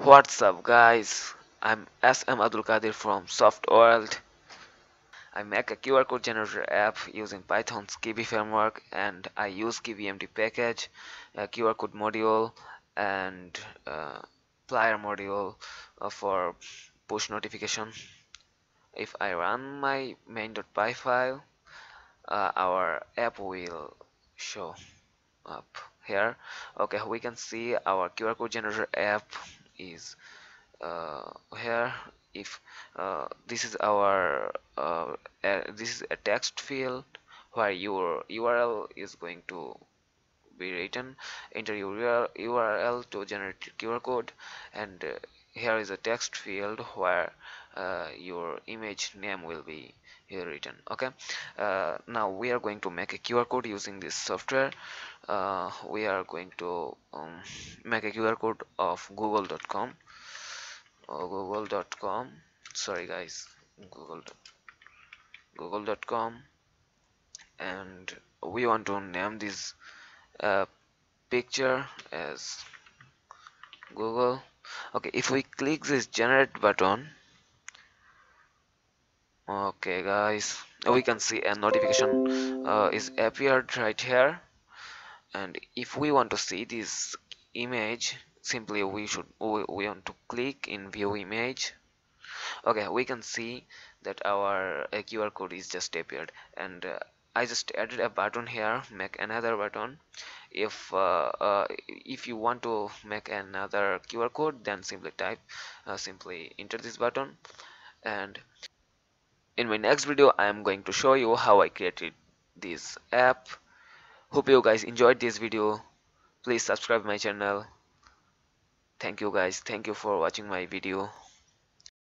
What's up guys? I'm SM Abdul Kadir from Soft World. I make a QR code generator app using Python's Kivy framework and I use KivyMD package, a QR code module and uh, Plyer module for push notification. If I run my main.py file, uh, our app will show up here. Okay, we can see our QR code generator app is uh, here. If uh, this is our uh, this is a text field where your URL is going to be written. Enter your URL to generate QR code and uh, here is a text field where uh, your image name will be here written okay? Uh, now we are going to make a QR code using this software. Uh, we are going to um, make a QR code of google.com uh, google.com sorry guys google google.com and we want to name this uh, picture as google okay if we click this generate button okay guys we can see a notification uh, is appeared right here. And if we want to see this image simply we should we, we want to click in view image. Okay we can see that our uh, QR code is just appeared. And uh, I just added a button here make another button. If uh, uh, if you want to make another QR code then simply type uh, simply enter this button. And in my next video I am going to show you how I created this app. Hope you guys enjoyed this video. Please subscribe my channel. Thank you guys. Thank you for watching my video